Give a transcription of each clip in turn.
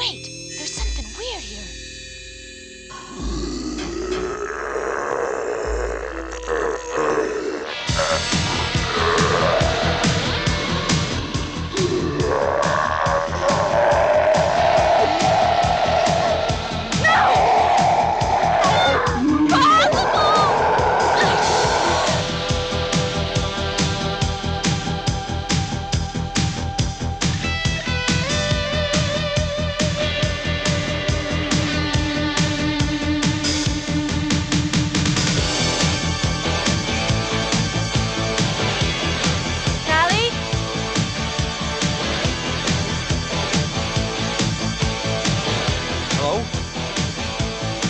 Wait,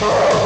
Oh!